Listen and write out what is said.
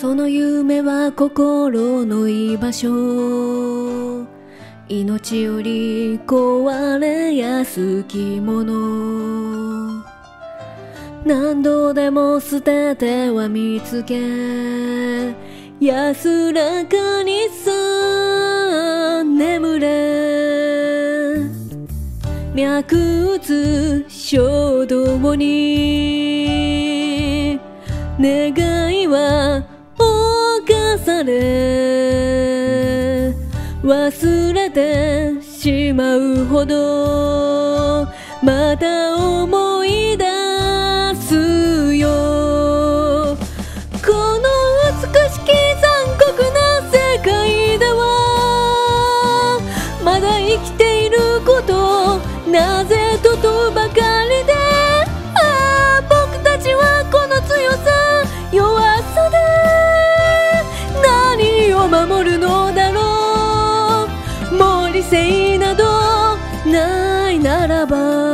その夢は心の居場所。命より壊れやすきもの。何度でも捨てては見つけ安らかにさ眠れ。脈打つ衝動に。願いはされ忘れてしまうほどまた思い出すよ。この美しき残酷な世界ではまだ生きていることなぜと守るのだろう。もう理性などないならば。